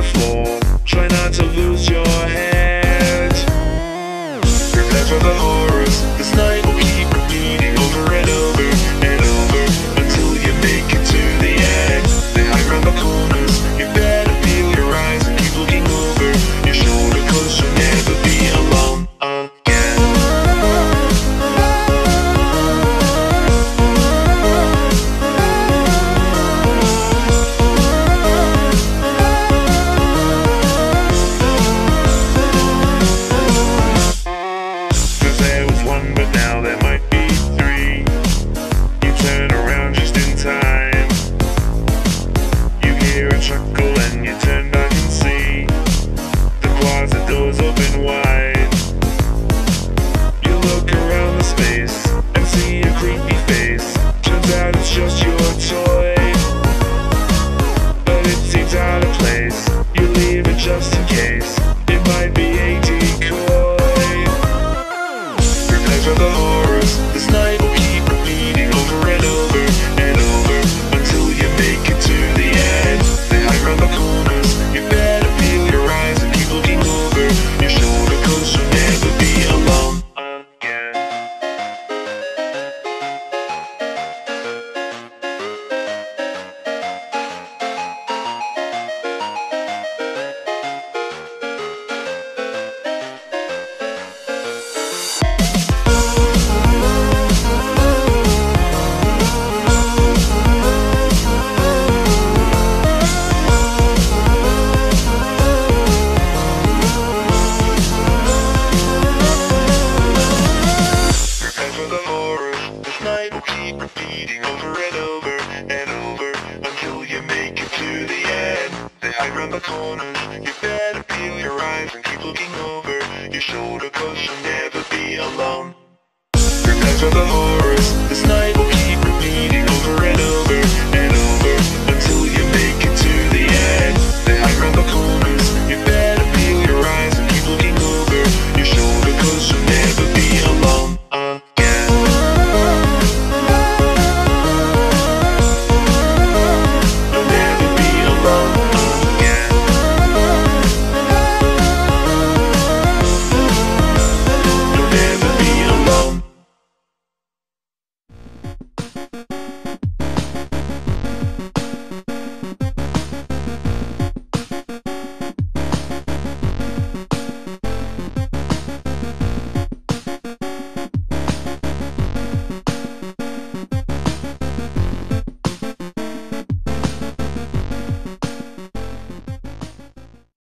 before. You better peel your eyes and keep looking over Your shoulder cause you'll never be alone. Remember the horrors, this night